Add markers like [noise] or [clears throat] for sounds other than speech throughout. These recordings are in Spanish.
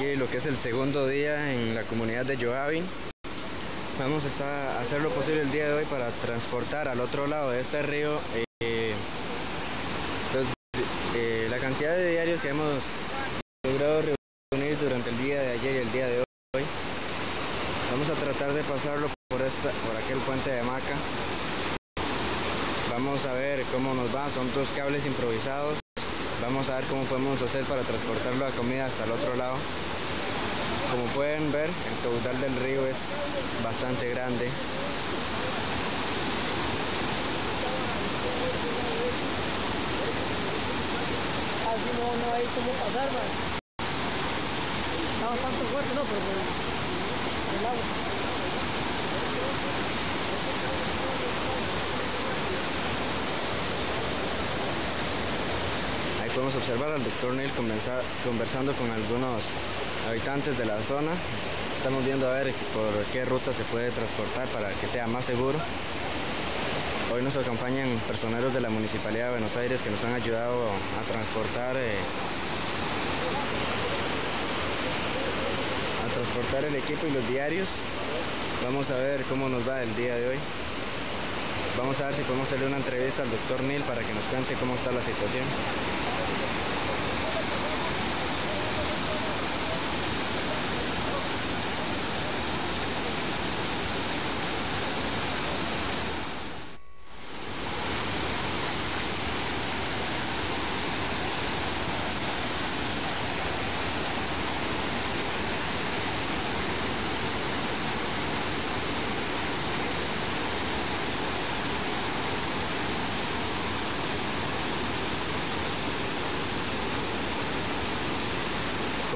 Lo que es el segundo día en la comunidad de Joavin. Vamos a hacer lo posible el día de hoy para transportar al otro lado de este río eh, eh, la cantidad de diarios que hemos logrado reunir durante el día de ayer y el día de hoy. Vamos a tratar de pasarlo por, esta, por aquel puente de Maca. Vamos a ver cómo nos va, son dos cables improvisados. Vamos a ver cómo podemos hacer para transportarlo la comida hasta el otro lado. Como pueden ver, el caudal del río es bastante grande. Así no, no hay cómo pasar, man. Está bastante fuerte, ¿no? Pero el agua. Podemos observar al doctor Neil conversando con algunos habitantes de la zona. Estamos viendo a ver por qué ruta se puede transportar para que sea más seguro. Hoy nos acompañan personeros de la Municipalidad de Buenos Aires que nos han ayudado a transportar eh, a transportar el equipo y los diarios. Vamos a ver cómo nos va el día de hoy. Vamos a ver si podemos hacerle una entrevista al doctor Neil para que nos cuente cómo está la situación.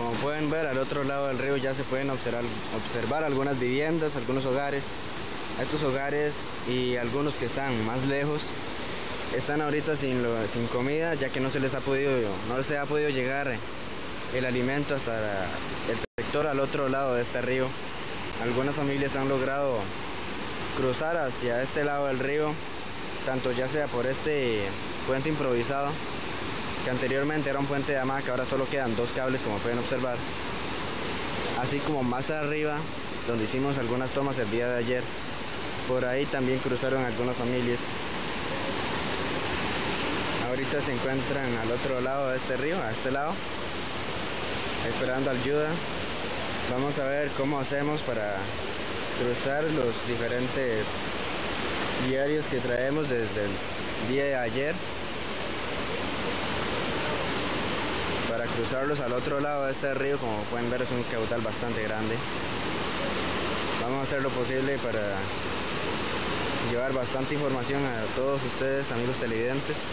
Como pueden ver al otro lado del río ya se pueden observar, observar algunas viviendas, algunos hogares. Estos hogares y algunos que están más lejos están ahorita sin, sin comida ya que no se les ha podido, no se ha podido llegar el alimento hasta el sector al otro lado de este río. Algunas familias han logrado cruzar hacia este lado del río, tanto ya sea por este puente improvisado que anteriormente era un puente de hamaca, ahora solo quedan dos cables como pueden observar. Así como más arriba, donde hicimos algunas tomas el día de ayer, por ahí también cruzaron algunas familias. Ahorita se encuentran al otro lado de este río, a este lado, esperando ayuda. Vamos a ver cómo hacemos para cruzar los diferentes diarios que traemos desde el día de ayer para cruzarlos al otro lado de este río como pueden ver es un caudal bastante grande. Vamos a hacer lo posible para llevar bastante información a todos ustedes amigos televidentes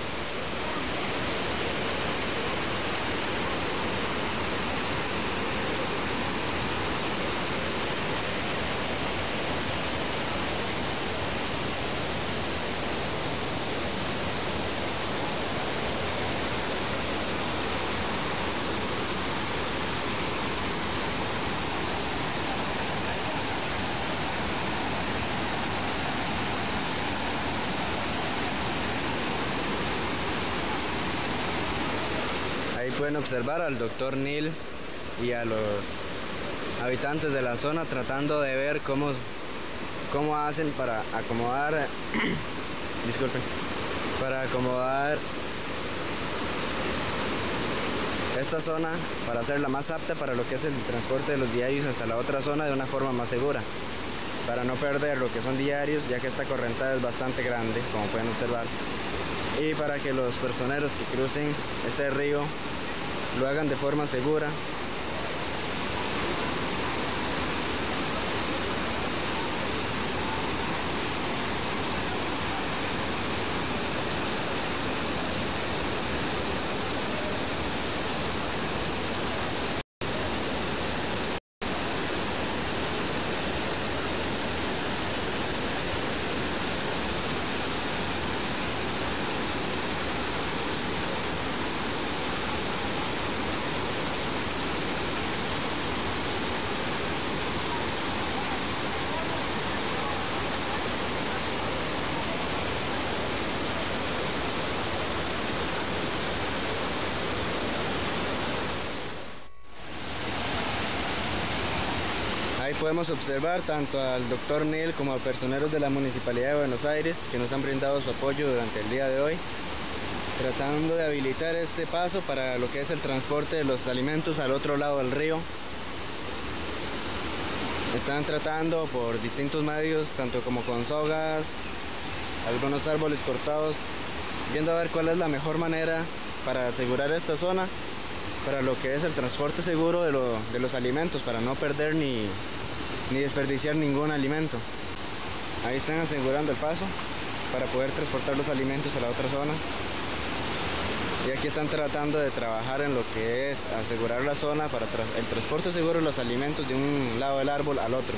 Pueden observar al doctor Neil y a los habitantes de la zona tratando de ver cómo, cómo hacen para acomodar, [clears throat] disculpen, para acomodar esta zona para hacerla más apta para lo que es el transporte de los diarios hasta la otra zona de una forma más segura para no perder lo que son diarios ya que esta correntada es bastante grande como pueden observar y para que los personeros que crucen este río lo hagan de forma segura podemos observar tanto al doctor Neil como a personeros de la Municipalidad de Buenos Aires que nos han brindado su apoyo durante el día de hoy, tratando de habilitar este paso para lo que es el transporte de los alimentos al otro lado del río. Están tratando por distintos medios, tanto como con sogas, algunos árboles cortados, viendo a ver cuál es la mejor manera para asegurar esta zona para lo que es el transporte seguro de, los alimentos, para no perder ni, ni desperdiciar ningún alimento. Ahí están asegurando el paso para poder transportar los alimentos a la otra zona. Y aquí están tratando de trabajar en lo que es asegurar la zona para el transporte seguro de los alimentos de un lado del árbol al otro.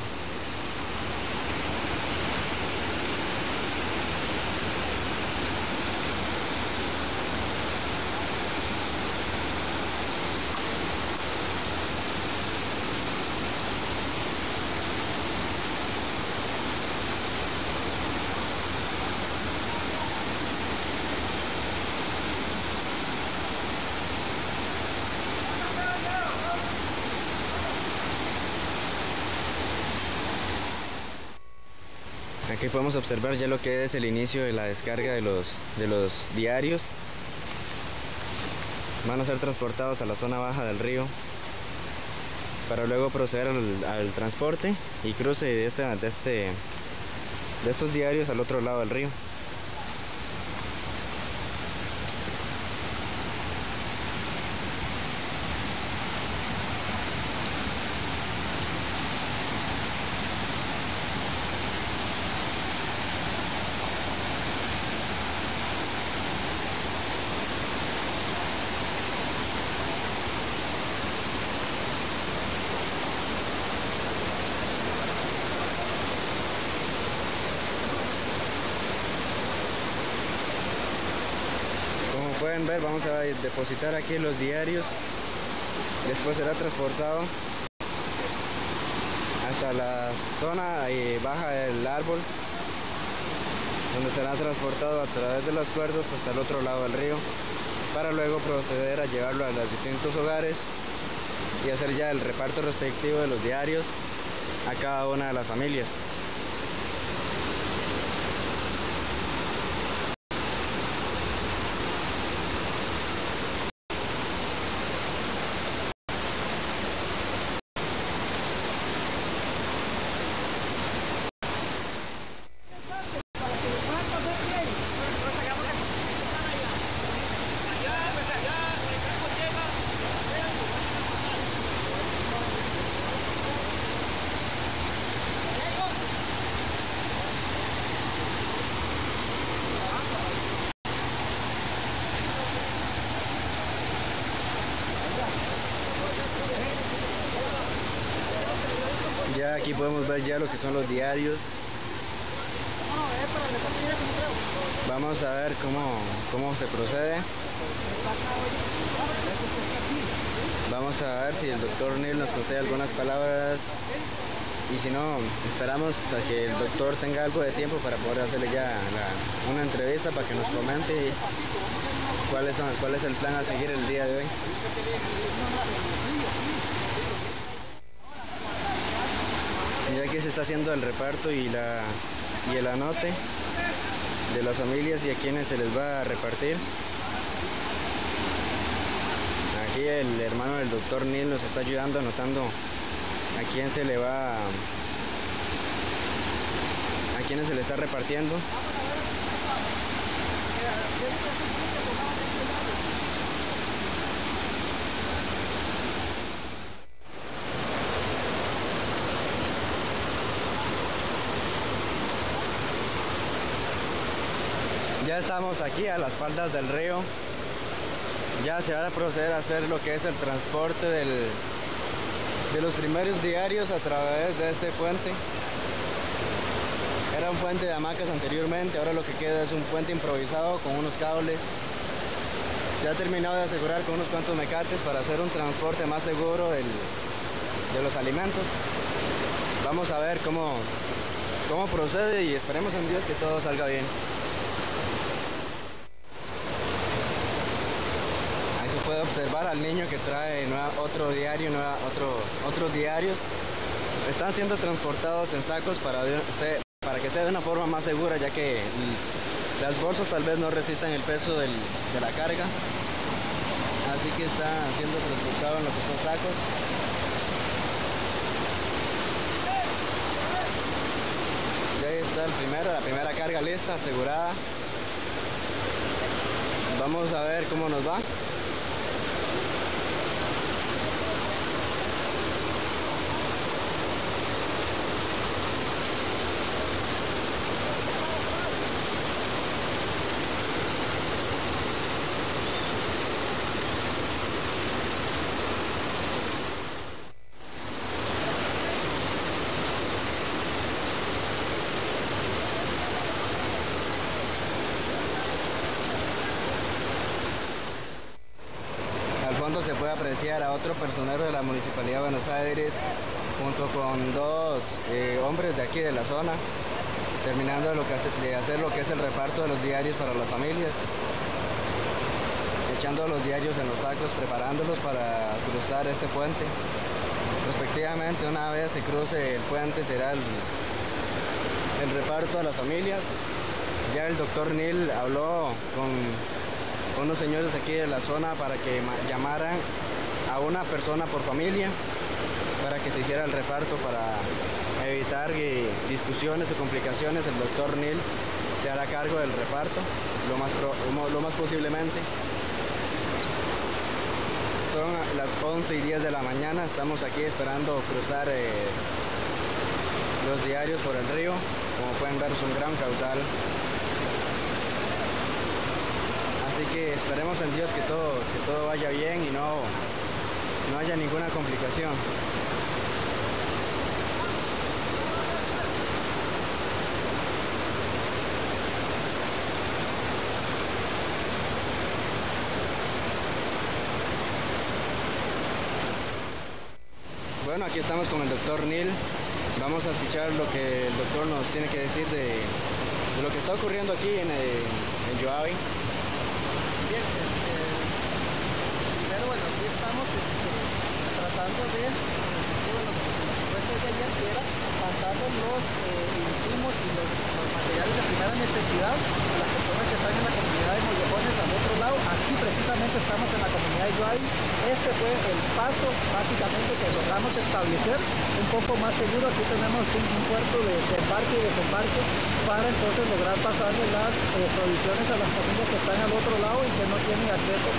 Aquí podemos observar ya lo que es el inicio de la descarga de los, de los diarios. Van a ser transportados a la zona baja del río para luego proceder al, transporte y cruce de, este, de, este, de estos diarios al otro lado del río. Pueden ver vamos a depositar aquí los diarios después será transportado hasta la zona baja del árbol donde será transportado a través de los cuerdos hasta el otro lado del río para luego proceder a llevarlo a los distintos hogares y hacer ya el reparto respectivo de los diarios a cada una de las familias. Aquí podemos ver ya lo que son los diarios. Vamos a ver cómo, cómo se procede. Vamos a ver si el doctor Neil nos concede algunas palabras y si no, esperamos a que el doctor tenga algo de tiempo para poder hacerle ya una entrevista para que nos comente cuál es, cuál es el plan a seguir el día de hoy. Ya que se está haciendo el reparto y, la, y el anote de las familias y a quienes se les va a repartir. Aquí el hermano del doctor Neil nos está ayudando anotando a quién se le va a quienes se le está repartiendo. Ya estamos aquí a las faldas del río. Ya se va a proceder a hacer lo que es el transporte de los primeros diarios a través de este puente. Era un puente de hamacas anteriormente, ahora lo que queda es un puente improvisado con unos cables. Se ha terminado de asegurar con unos cuantos mecates para hacer un transporte más seguro de los alimentos. Vamos a ver cómo, cómo procede y esperemos en Dios que todo salga bien. puede observar al niño que trae otro diario, otro, otros diarios están siendo transportados en sacos para, que sea de una forma más segura, ya que las bolsas tal vez no resistan el peso de la carga. Así que están siendo transportados en lo que son sacos. Y ahí está el primero, la primera carga lista, asegurada. Vamos a ver cómo nos va. se puede apreciar a otro personero de la Municipalidad de Buenos Aires junto con dos eh, hombres de aquí de la zona terminando de, hacer lo que es el reparto de los diarios para las familias echando los diarios en los sacos, preparándolos para cruzar este puente. Respectivamente una vez se cruce el puente será el, el reparto a las familias. Ya el doctor Neil habló con unos señores aquí de la zona para que llamaran a una persona por familia para que se hiciera el reparto para evitar discusiones o complicaciones. El doctor Neil se hará cargo del reparto lo más, lo más posiblemente. Son las 11 y 10 de la mañana, estamos aquí esperando cruzar eh, los diarios por el río. Como pueden ver es un gran caudal Así que esperemos en Dios que todo, que todo vaya bien y no, no haya ninguna complicación. Bueno, aquí estamos con el doctor Neil. Vamos a escuchar lo que el doctor nos tiene que decir de, lo que está ocurriendo aquí en, eh, en primero, bueno, aquí estamos este, tratando de, bueno, propuestas de ayer que era pasar los eh, insumos y los, materiales de primera necesidad a las personas que están en la comunidad de Mollejones al otro lado. Aquí precisamente estamos en la comunidad de Yuay. Este fue el paso básicamente que logramos establecer un poco más seguro. Aquí tenemos un, puerto de, de embarque y desembarque para entonces lograr pasarle las eh, provisiones a las familias que están al otro lado y que no tienen acceso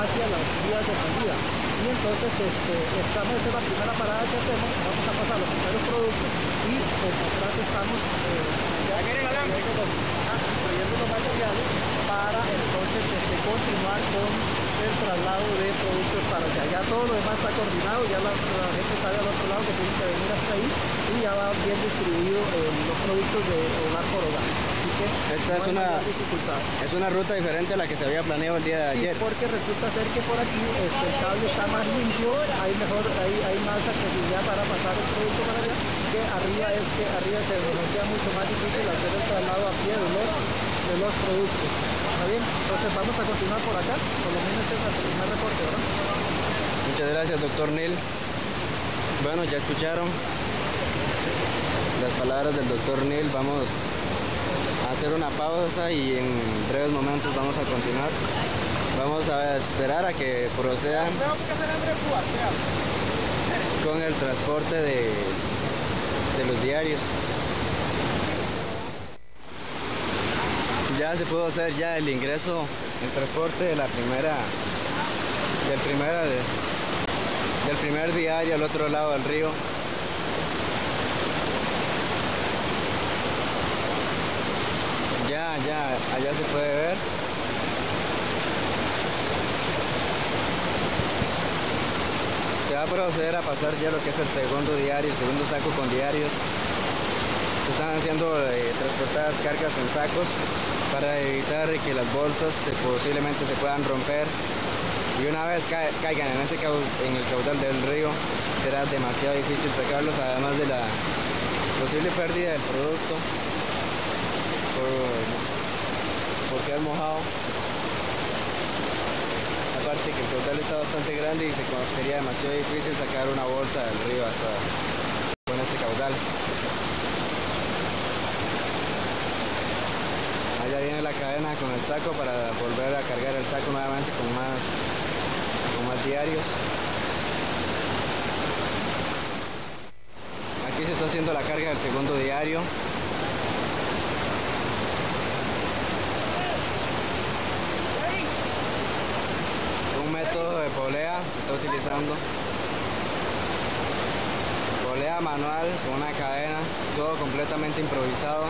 hacia las vías de salida. Y entonces este, estamos, esta es la primera parada que hacemos, vamos a pasar los primeros productos y pues, atrás estamos eh, ya, los materiales para entonces este, continuar con el traslado de productos para allá. Ya todo lo demás está coordinado, ya la, gente sabe al otro lado que tiene que venir hasta ahí y ya va bien distribuido eh, los productos de hogar por hogar. Así que Esta es, una, es una ruta diferente a la que se había planeado el día de ayer. porque resulta ser que por aquí este, el cable está más limpio, hay mejor, hay, hay más accesibilidad para pasar el producto para allá, que arriba es que arriba se nos mucho más difícil hacer el traslado a pie de los, de los productos. ¿Está bien? Entonces vamos a continuar por acá, por lo menos este es el primer reporte, ¿verdad? Muchas gracias, doctor Neil. Bueno, ya escucharon las palabras del doctor Neil. Vamos a hacer una pausa y en breves momentos vamos a continuar. Vamos a esperar a que procedan con el transporte de, de los diarios. Ya se pudo hacer ya el ingreso, el transporte de la primera, del primera, del primer diario al otro lado del río. Ya, ya, allá se puede ver. Se va a proceder a pasar ya lo que es el segundo diario, el segundo saco con diarios. Se están haciendo eh, transportar cargas en sacos para evitar que las bolsas posiblemente se puedan romper y una vez caigan en, ese el caudal del río será demasiado difícil sacarlos además de la posible pérdida del producto por, porque es mojado aparte que el caudal está bastante grande y se sería demasiado difícil sacar una bolsa del río hasta con este caudal. Allá viene la cadena con el saco para volver a cargar el saco nuevamente con más, con más diarios. Aquí se está haciendo la carga del segundo diario. Un método de polea está utilizando. Polea manual con una cadena, todo completamente improvisado.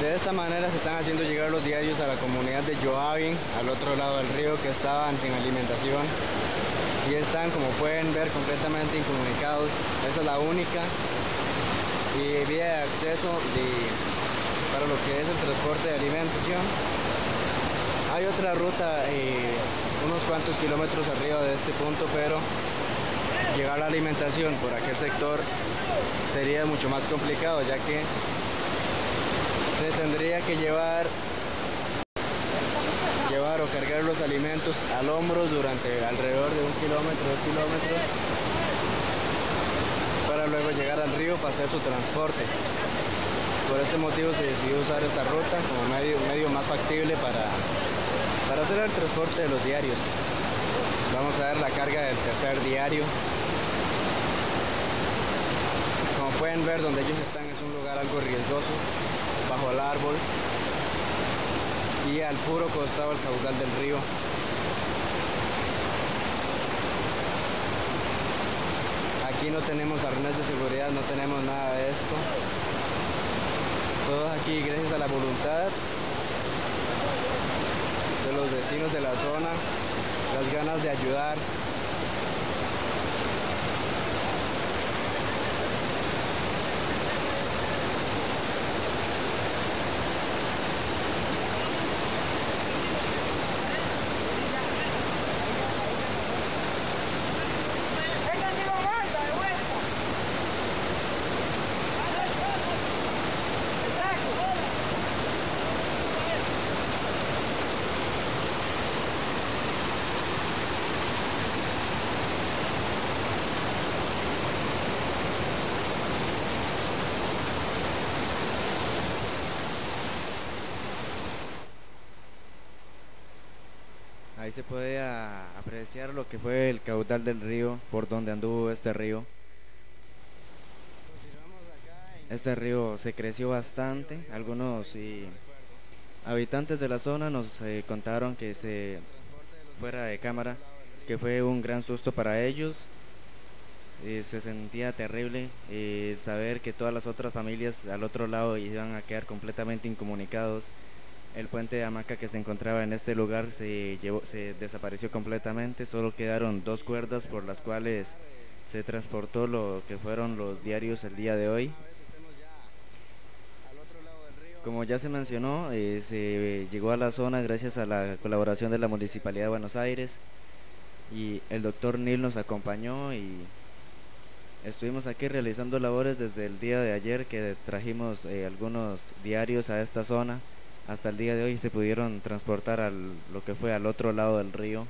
De esta manera se están haciendo llegar los diarios a la comunidad de Joavin, al otro lado del río que estaban sin alimentación. Y están, como pueden ver, completamente incomunicados. Esa es la única y vía de acceso para lo que es el transporte de alimentación. Hay otra ruta eh, unos cuantos kilómetros arriba de este punto, pero llegar la alimentación por aquel sector sería mucho más complicado, ya que tendría que llevar llevar o cargar los alimentos al hombro durante alrededor de un kilómetro, dos kilómetros para luego llegar al río para hacer su transporte. Por este motivo se decidió usar esta ruta como medio, medio más factible para, para hacer el transporte de los diarios. Vamos a ver la carga del tercer diario. Como pueden ver donde ellos están es un lugar algo riesgoso bajo el árbol y al puro costado el caudal del río. Aquí no tenemos arnés de seguridad, no tenemos nada de esto. Todos aquí gracias a la voluntad de los vecinos de la zona, las ganas de ayudar, Ahí se puede a- apreciar lo que fue el caudal del río, por donde anduvo este río. Este río se creció bastante. Algunos y habitantes de la zona nos eh, contaron que se fuera de cámara, que fue un gran susto para ellos. Eh, se sentía terrible eh, saber que todas las otras familias al otro lado iban a quedar completamente incomunicados. El puente de hamaca que se encontraba en este lugar se, llevó, se desapareció completamente, solo quedaron dos cuerdas por las cuales se transportó lo que fueron los diarios el día de hoy. Como ya se mencionó, eh, se llegó a la zona gracias a la colaboración de la Municipalidad de Buenos Aires y el doctor Nil nos acompañó y estuvimos aquí realizando labores desde el día de ayer que trajimos eh, algunos diarios a esta zona. Hasta el día de hoy se pudieron transportar al lo que fue al otro lado del río.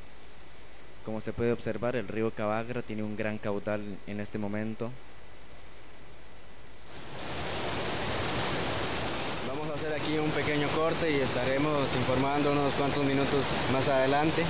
Como se puede observar, el río Cabagra tiene un gran caudal en este momento. Vamos a hacer aquí un pequeño corte y estaremos informando unos cuantos minutos más adelante.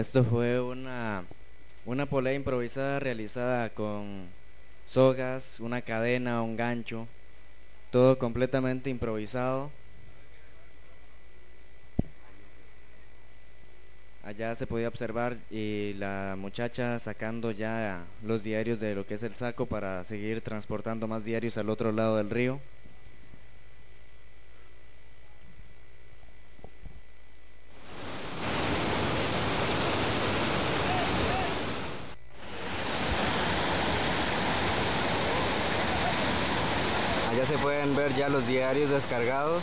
Esto fue una, una polea improvisada realizada con sogas, una cadena, un gancho, todo completamente improvisado. Allá se podía observar y la muchacha sacando ya los diarios de lo que es el saco para seguir transportando más diarios al otro lado del río. Allá se pueden ya los diarios descargados.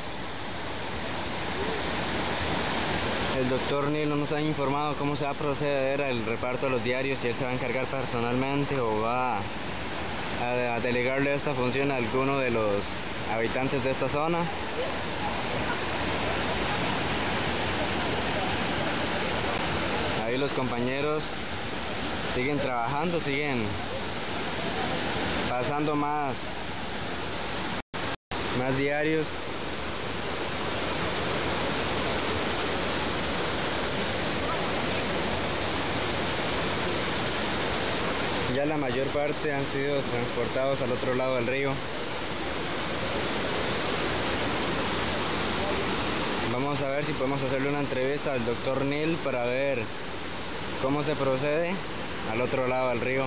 El doctor Neil no nos ha informado cómo se va a proceder al reparto de los diarios, si él se va a encargar personalmente o va a, delegarle esta función a alguno de los habitantes de esta zona. Ahí los compañeros siguen trabajando, siguen pasando más, diarios. Ya la mayor parte han sido transportados al otro lado del río. Vamos a ver si podemos hacerle una entrevista al doctor Neil para ver cómo se procede al otro lado del río.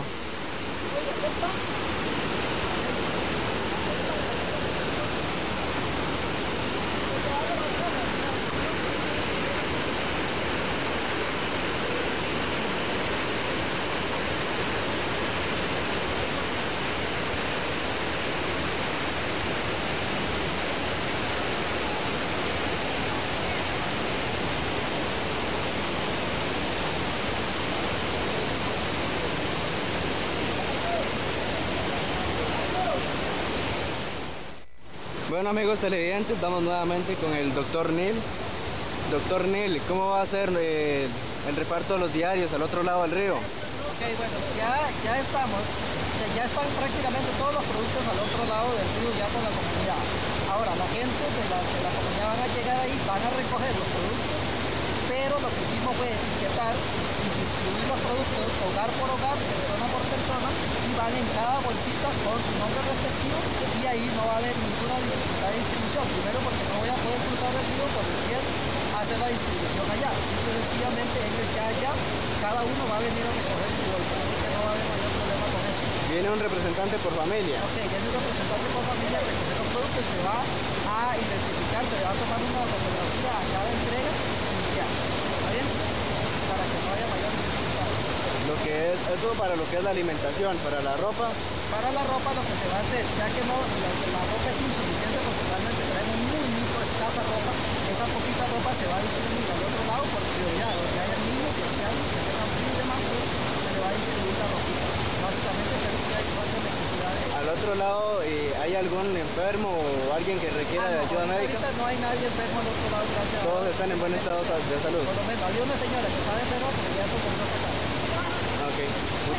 Amigos televidentes, estamos nuevamente con el doctor Neil. Doctor Neil, ¿cómo va a ser eh, el reparto de los diarios al otro lado del río? Ok, bueno, ya, ya estamos, ya, están prácticamente todos los productos al otro lado del río ya con la comunidad. Ahora, la gente de la comunidad van a llegar ahí, van a recoger los productos, pero lo que hicimos fue etiquetar y distribuir los productos hogar por hogar, persona por persona, y van en cada bolsita con su nombre respectivo y ahí no va a haber ninguna dificultad de distribución. Primero porque no voy a poder cruzar el río por el que hacer la distribución allá. Simple sencillamente ellos ya allá, cada uno va a venir a recoger su bolsa, así que no va a haber mayor problema con eso. Viene un representante por familia. Ok, viene un representante por familia a recoger los productos, se va a identificar, se va a tomar una fotografía a cada entrega y ya. ¿Está bien? Para que no haya mayor dificultad. Lo que es, eso para lo que es la alimentación, para la ropa. Para la ropa lo que se va a hacer, ya que no, la, la ropa es insuficiente porque realmente traemos muy, muy escasa ropa, esa poquita ropa se va a distribuir al otro lado por prioridad, donde haya niños y ancianos que tengan frío y demás, pues, se le va a distribuir la ropita. Básicamente, pero si hay igual de necesidades. Al otro lado, eh, ¿hay algún enfermo o alguien que requiera Ah, de no, ayuda ahorita médica? no hay nadie enfermo al otro lado, gracias a Todos están en buen estado de salud. Por lo menos, había una señora que estaba enferma, pero ya se volvió a sacar.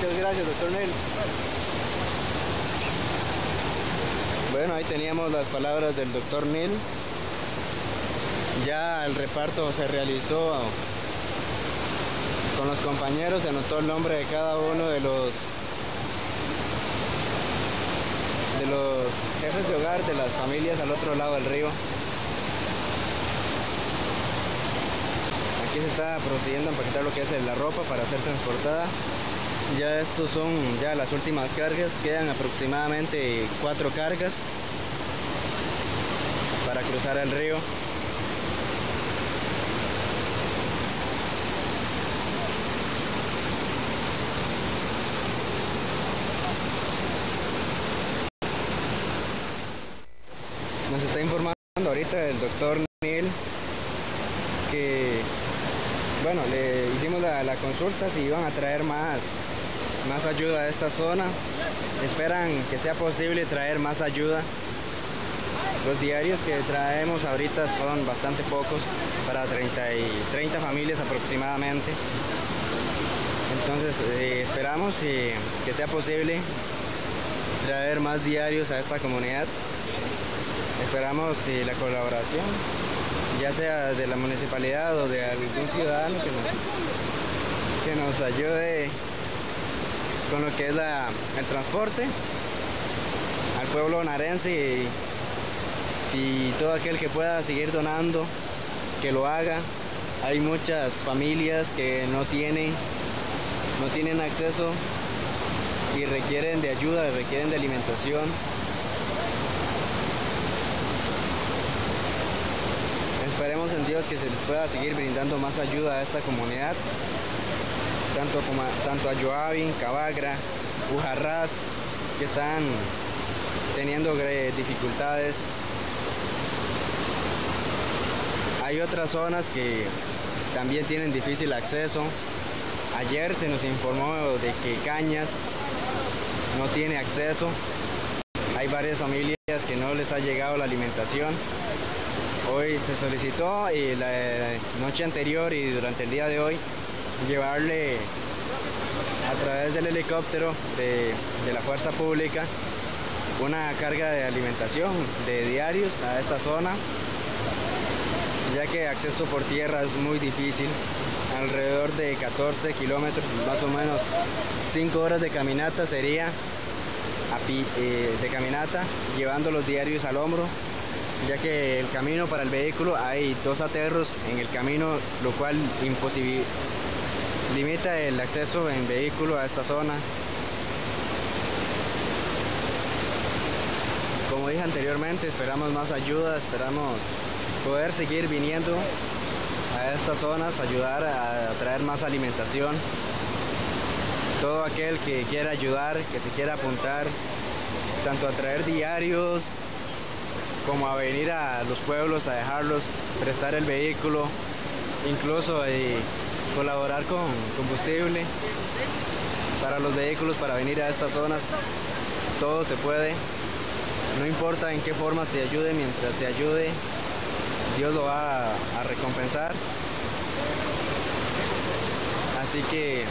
Muchas gracias, doctor Neil. Bueno, ahí teníamos las palabras del doctor Neil. Ya el reparto se realizó con los compañeros, se anotó el nombre de cada uno de los de los jefes de hogar de las familias al otro lado del río. Aquí se está procediendo a empaquetar lo que es la ropa para ser transportada. Ya estos son ya las últimas cargas, quedan aproximadamente cuatro cargas para cruzar el río. Nos está informando ahorita el doctor Neil que, bueno, le hicimos la, la consulta si iban a traer más, más ayuda a esta zona. Esperan que sea posible traer más ayuda. Los diarios que traemos ahorita son bastante pocos, para 30, y 30 familias aproximadamente. Entonces eh, esperamos eh, que sea posible traer más diarios a esta comunidad. Esperamos eh, la colaboración, ya sea de la municipalidad o de algún ciudadano que nos, que nos ayude con lo que es el transporte al pueblo narense y si todo aquel que pueda seguir donando, que lo haga. Hay muchas familias que no tienen, no tienen acceso y requieren de ayuda, requieren de alimentación. Esperemos en Dios que se les pueda seguir brindando más ayuda a esta comunidad, tanto, como tanto a Joabin, Cabagra, Ujarras, que están teniendo dificultades. Hay otras zonas que también tienen difícil acceso. Ayer se nos informó de que Cañas no tiene acceso. Hay varias familias que no les ha llegado la alimentación. Hoy se solicitó y la noche anterior y durante el día de hoy llevarle a través del helicóptero de, de la fuerza pública una carga de alimentación de diarios a esta zona ya que acceso por tierra es muy difícil alrededor de 14 kilómetros más o menos 5 horas de caminata sería eh, de caminata llevando los diarios al hombro ya que el camino para el vehículo hay dos aterros en el camino lo cual limita el acceso en vehículo a esta zona. Como dije anteriormente esperamos más ayuda esperamos poder seguir viniendo a estas zonas ayudar a traer más alimentación. Todo aquel que quiera ayudar, que se quiera apuntar, tanto a traer diarios como a venir a los pueblos a dejarlos, prestar el vehículo, incluso eh, colaborar con combustible para los vehículos para venir a estas zonas. Todo se puede, no importa en qué forma se ayude, mientras se ayude, Dios lo va a recompensar. Así que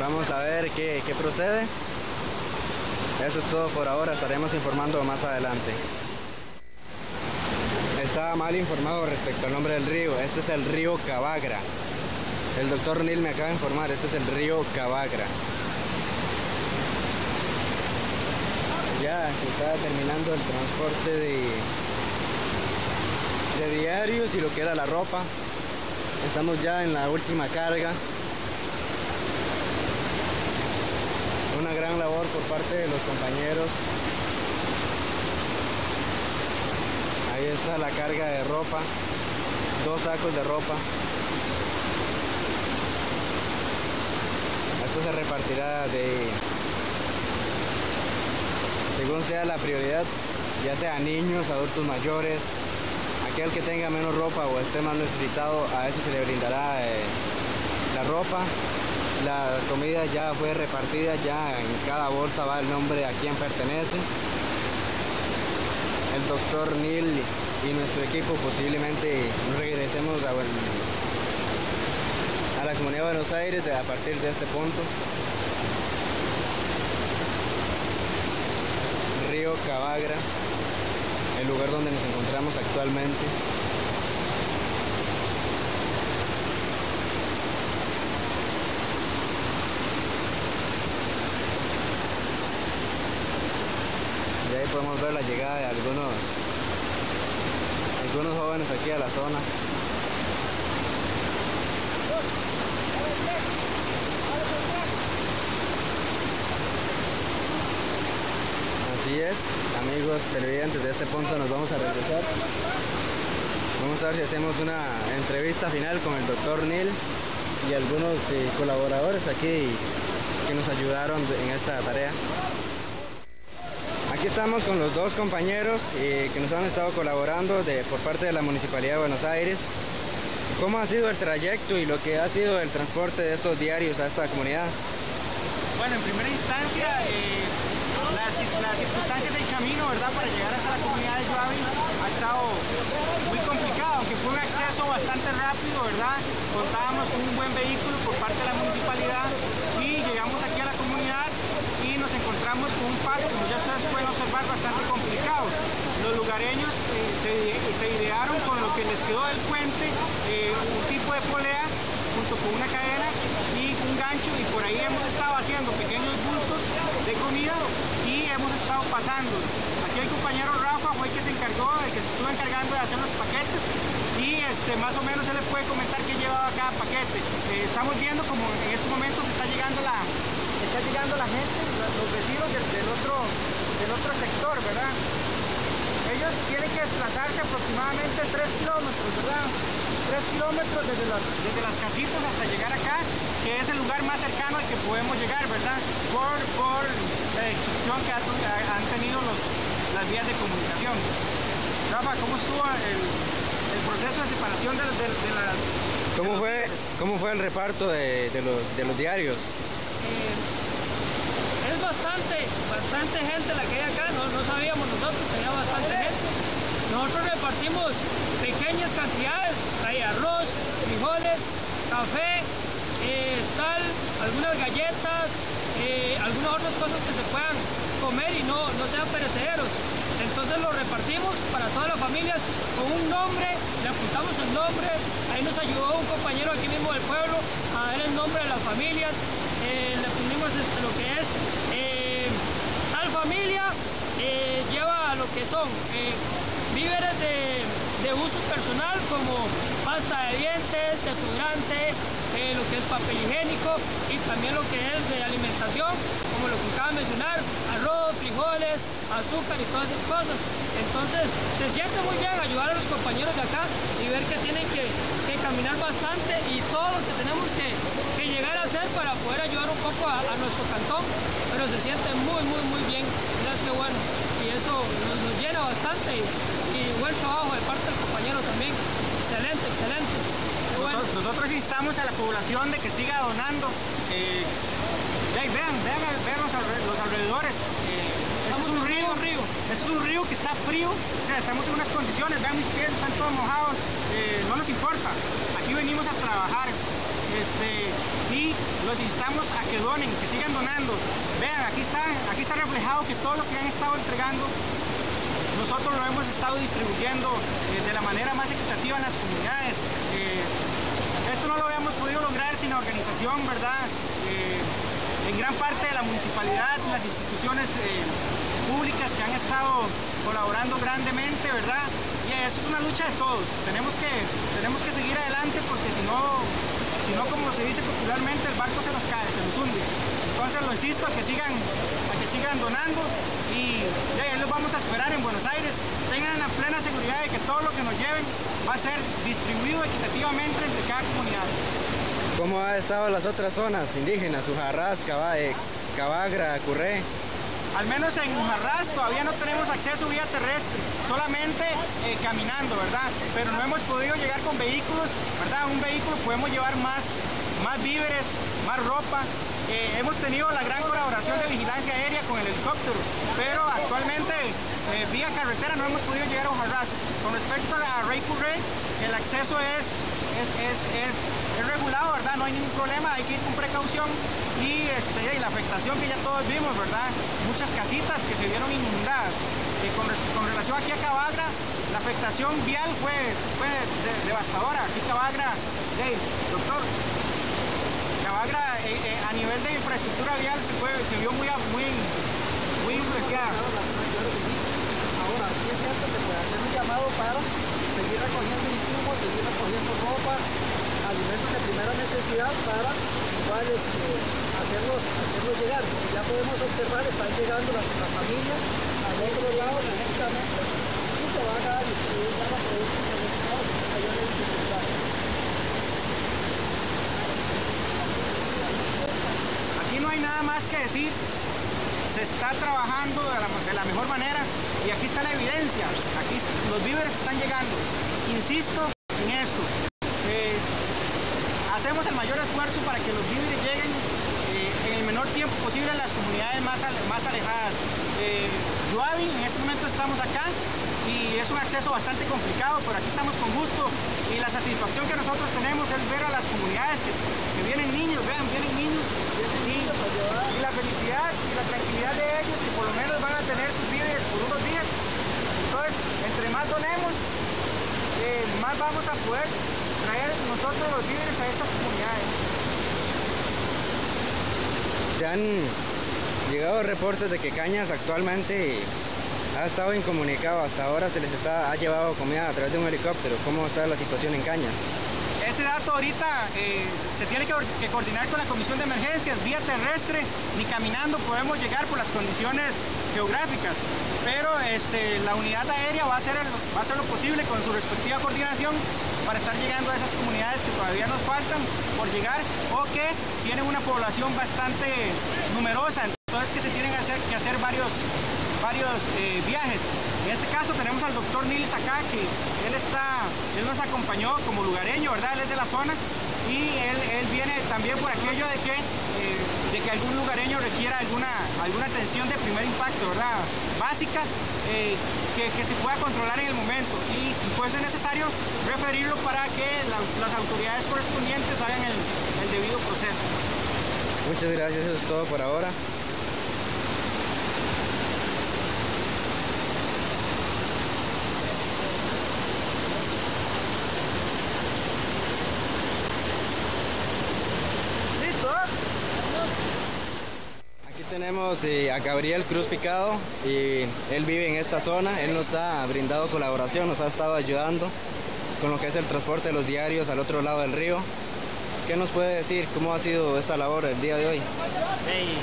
Vamos a ver qué, procede. Eso es todo por ahora, estaremos informando más adelante. Estaba mal informado respecto al nombre del río. Este es el río Cabagra. El doctor Neil me acaba de informar, este es el río Cabagra. Ya se está terminando el transporte de, de diarios y lo que era la ropa. Estamos ya en la última carga. una gran labor por parte de los compañeros. Ahí está la carga de ropa, dos sacos de ropa. Esto se repartirá de según sea la prioridad, ya sea niños, adultos mayores, aquel que tenga menos ropa o esté más necesitado, a ese se le brindará eh, la ropa la comida ya fue repartida, ya en cada bolsa va el nombre a quién pertenece. Doctor Neil y nuestro equipo posiblemente regresemos a, a la comunidad de Buenos Aires a partir de este punto. Río Cabagra, el lugar donde nos encontramos actualmente. Podemos ver la llegada de algunos algunos jóvenes aquí a la zona. Así es amigos televidentes de este punto nos vamos a regresar. Vamos a ver si hacemos una entrevista final con el doctor Neil y algunos eh, colaboradores aquí que nos ayudaron en esta tarea Aquí estamos con los dos compañeros eh, que nos han estado colaborando por parte de la Municipalidad de Buenos Aires. ¿Cómo ha sido el trayecto y lo que ha sido el transporte de estos diarios a esta comunidad? Bueno, en primera instancia, eh, las, circunstancias del camino, ¿verdad?, para llegar hasta la comunidad de Yuavi ha estado muy complicado, aunque fue un acceso bastante rápido, ¿verdad? Contábamos con un buen vehículo por parte de la municipalidad y llegamos aquí a la comunidad y con un paso, como ya ustedes pueden observar, bastante complicado. Los lugareños eh, se, idearon con lo que les quedó del puente, eh, un tipo de polea junto con una cadena y un gancho y por ahí hemos estado haciendo pequeños bultos de comida y hemos estado pasando. Aquí el compañero Rafa fue el que se encargó, el que se estuvo encargando de hacer los paquetes y este, más o menos él les puede comentar qué llevaba cada paquete. Eh, estamos viendo como en estos momentos está llegando la, está llegando la gente, los vecinos del, otro, del otro sector, ¿verdad? Ellos tienen que desplazarse aproximadamente 3 kilómetros, ¿verdad? 3 kilómetros desde las, desde las casitas hasta llegar acá, que es el lugar más cercano al que podemos llegar, ¿verdad? Por, por la destrucción que han, tenido los, las vías de comunicación. Rafa, ¿cómo estuvo el, el proceso de separación de, de, las... ¿Cómo, fue, ¿Cómo fue el reparto de, los, de los diarios? Bastante, bastante gente la que hay acá, no, no sabíamos nosotros que había bastante gente. Nosotros repartimos pequeñas cantidades, hay arroz, frijoles, café, eh, sal, algunas galletas, eh, algunas otras cosas que se puedan comer y no, no sean perecederos. Entonces lo repartimos para todas las familias con un nombre, le apuntamos el nombre, ahí nos ayudó un compañero aquí mismo del pueblo a dar el nombre de las familias, eh, le pusimos este, lo que es familia, eh, lleva lo que son víveres de, de uso personal como pasta de dientes, desodorante, eh, lo que es papel higiénico y también lo que es de alimentación, como lo que acaba de mencionar, arroz, frijoles, azúcar y todas esas cosas. Entonces se siente muy bien ayudar a los compañeros de acá y ver que tienen que, caminar bastante y todo lo que tenemos que, llegar a hacer para poder ayudar un poco a, nuestro cantón, pero se siente muy, muy, muy bien. Bueno. Y eso nos, llena bastante y, y buen trabajo de parte del compañero también. Excelente, excelente. Nosotros instamos a la población de que siga donando. Eh, vean, vean, vean los, alrededores. Eh, es un río, río. es un río que está frío. O sea, estamos en unas condiciones. Vean mis pies, están todos mojados. Eh, no nos importa. Aquí venimos a trabajar. Este, y los instamos a que donen, que sigan donando. Vean, aquí está, aquí está reflejado que todo lo que han estado entregando nosotros lo hemos estado distribuyendo de la manera más equitativa en las comunidades no lo habíamos podido lograr sin la organización, ¿verdad? Eh, en gran parte de la municipalidad, las instituciones eh, públicas que han estado colaborando grandemente, ¿verdad? Y eso es una lucha de todos. Tenemos que, tenemos que seguir adelante porque si no, no, como se dice popularmente, el barco se nos cae, se nos hunde. Entonces lo insisto a que sigan, a que sigan donando y ya, los vamos a esperar en Buenos Aires. Tengan la plena seguridad de que todo lo que nos lleven va a ser distribuido equitativamente entre cada comunidad. ¿Cómo ha estado las otras zonas indígenas? Ujarrás, Cabagra, Curré. Al menos en Ujarrás todavía no tenemos acceso vía terrestre, solamente eh, caminando, ¿verdad? Pero no hemos podido llegar con vehículos, ¿verdad? Un vehículo podemos llevar más, más víveres, más ropa. Eh, hemos tenido la gran colaboración de vigilancia aérea con el helicóptero, pero actualmente eh, vía carretera no hemos podido llegar a Ujarrás. Con respecto a Rey Curré, el acceso es, es, es, es ¿verdad? No hay ningún problema, hay que ir con precaución y, este, y la afectación que ya todos vimos, ¿verdad? Muchas casitas que se vieron inundadas. Eh, con, relación aquí a Cabagra, la afectación vial fue, fue devastadora. Aquí Cabagra, doctor, Cabagra eh, eh, a nivel de infraestructura vial se, vio muy, muy, muy influenciada. Ahora, sí es cierto que puede hacer un llamado para seguir recogiendo insumos, seguir recogiendo ropa, de primera necesidad para igual este, hacerlos, llegar. Ya podemos observar, están llegando las, familias al otro lado directamente y se van a distribuir los productos necesitados que mayor dificultad. Aquí no hay nada más que decir se está trabajando de la, de la, mejor manera y aquí está la evidencia, aquí los víveres están llegando. Insisto en esto, hacemos el mayor esfuerzo para que los víveres lleguen eh, en el menor tiempo posible a las comunidades más, más alejadas. Eh, en este momento estamos acá y es un acceso bastante complicado, pero aquí estamos con gusto y la satisfacción que nosotros tenemos es ver a las comunidades que, vienen niños, vean, vienen niños, y, y la felicidad y la tranquilidad de ellos que por lo menos van a tener sus víveres por unos días. Entonces, entre más donemos, eh, más vamos a poder traer nosotros los líderes a estas comunidades. Se han llegado reportes de que Cañas actualmente ha estado incomunicado. Hasta ahora se les está, ha llevado comida a través de un helicóptero. ¿Cómo está la situación en Cañas? Ese dato ahorita eh, se tiene que, que, coordinar con la Comisión de Emergencias, vía terrestre, ni caminando podemos llegar por las condiciones geográficas, pero este, la unidad aérea va a, hacer va a hacer lo posible con su respectiva coordinación para estar llegando a esas comunidades que todavía nos faltan por llegar o que tienen una población bastante numerosa, entonces que se tienen que hacer, que hacer varios, varios eh, viajes. En este caso tenemos al doctor Nils acá, que él, está, él nos acompañó como lugareño, ¿verdad? Él es de la zona y él, él viene también por aquello de que, eh, que algún lugareño requiera alguna, alguna atención de primer impacto, ¿verdad? Básica, eh, que, se pueda controlar en el momento y si fuese necesario referirlo para que la, las autoridades correspondientes hagan el, el debido proceso. Muchas gracias, eso es todo por ahora. Tenemos eh, a Gabriel Cruz Picado y él vive en esta zona, él nos ha brindado colaboración, nos ha estado ayudando con lo que es el transporte de los diarios al otro lado del río. ¿Qué nos puede decir? ¿Cómo ha sido esta labor el día de hoy? Hey,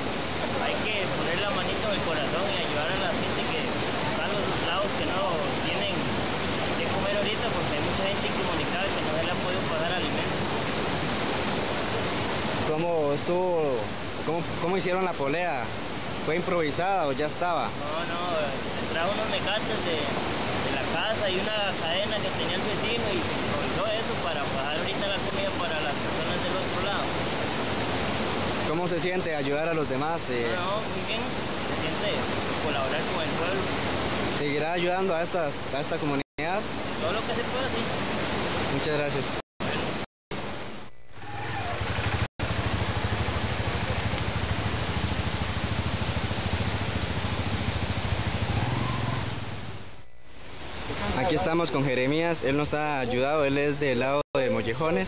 hay que poner la manito en el corazón y ayudar a la gente que está a los lados que no tienen que comer ahorita porque hay mucha gente incomunicada que no se le ha podido pagar alimentos. ¿Cómo estuvo ¿Cómo, ¿Cómo, hicieron la polea? ¿Fue improvisada o ya estaba? No, no, entraron unos mecates de, de, la casa y una cadena que tenía el vecino y se improvisó eso para bajar ahorita la comida para las personas del otro lado. ¿Cómo se siente ayudar a los demás? Eh? No, no, muy bien, se siente colaborar con el pueblo. ¿Seguirá ayudando a, estas, a esta comunidad? Todo lo que se pueda, sí. Muchas gracias. Aquí estamos con Jeremías, él nos ha ayudado, él es del lado de Mollejones.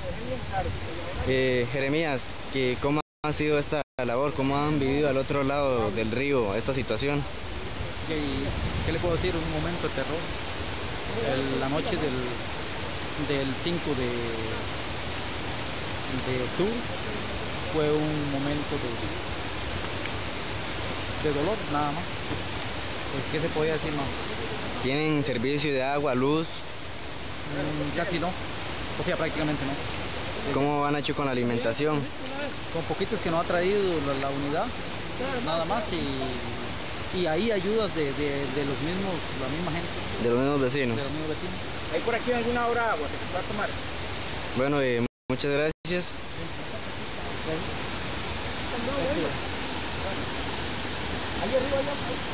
Eh, Jeremías, que ¿cómo ha sido esta labor? ¿Cómo han vivido al otro lado del río esta situación? ¿Qué, le puedo decir? Un momento de terror. La noche del, del 5 de, de octubre fue un momento de, de dolor, nada más. Pues, ¿Qué se podía decir más? ¿Tienen servicio de agua, luz? Mm, casi no, o sea, prácticamente no. ¿Cómo han hecho con la alimentación? Con poquitos que nos ha traído la, la unidad, nada más, y, y ahí ayudas de, de, de, los mismos, la misma gente. De los mismos vecinos. De los mismos vecinos. ¿Hay por aquí alguna hora agua que se pueda tomar? Bueno, eh, muchas gracias. Ahí arriba ya.